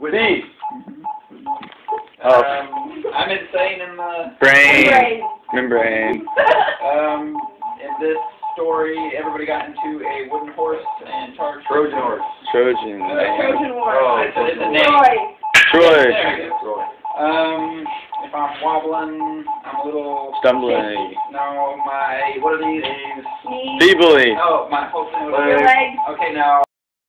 With B. Oh. Um, I'm insane in the. Brain. Membrane. Um, in this story, everybody got into a wooden horse and charged. Trojan horse. Trojan. Uh, Trojan horse. Oh, It's it's a name. Troy. Troy. Troy. Um, if I'm wobbling, I'm a little. Stumbling. No, my what are these? Feebly. Oh, my whole thing was. Legs. Okay, now